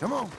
Come on.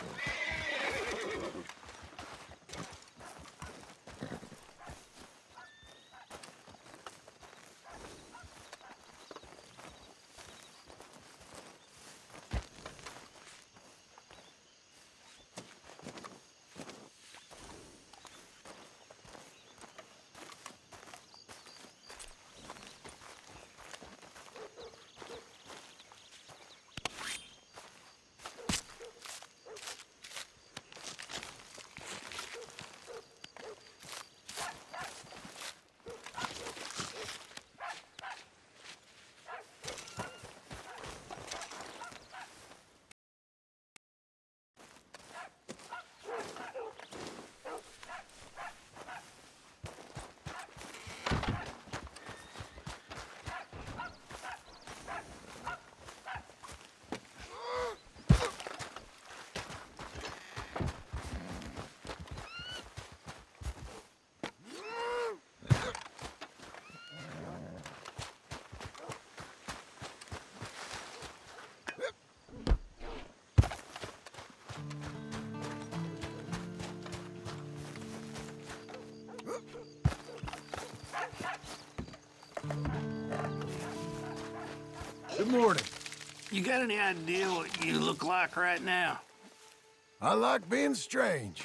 Good morning. You got any idea what you look like right now? I like being strange.